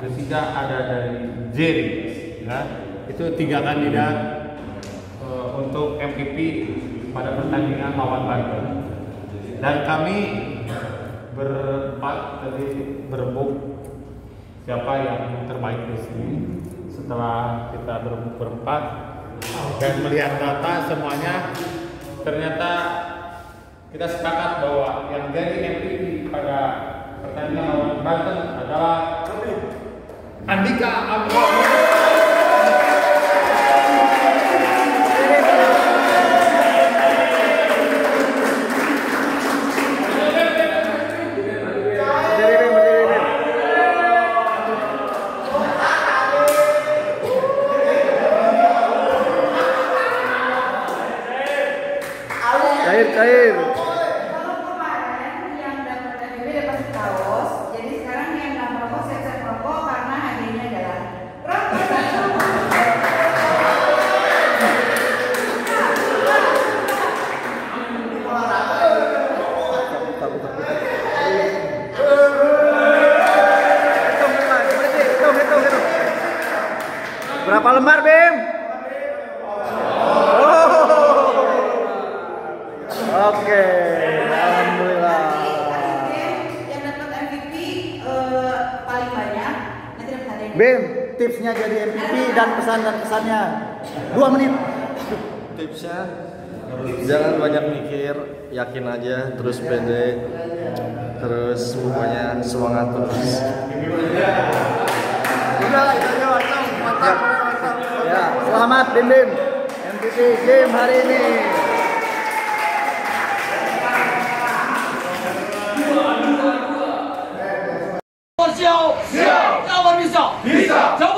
ketiga ada dari Jerry. Ya. Itu tiga kandidat eh, untuk MVP pada pertandingan lawan Banten. Dan kami berempat tadi berebut siapa yang terbaik di sini. Setelah kita berebut berempat dan melihat data semuanya ternyata kita sepakat bahwa yang jadi MVP pada pertandingan lawan Banten adalah Andika Amro. Berdiri, Bim, Berapa lembar, Bim? Oh. Oke, alhamdulillah. Dapat hadiah. Bim, tipsnya jadi MVP dan pesan dan pesannya. Dua menit. tipsnya jangan banyak mikir yakin aja terus pede terus pokoknya semangat terus Selamat Dindim MTC game hari ini. Siap. Siap. Bisa. Bisa.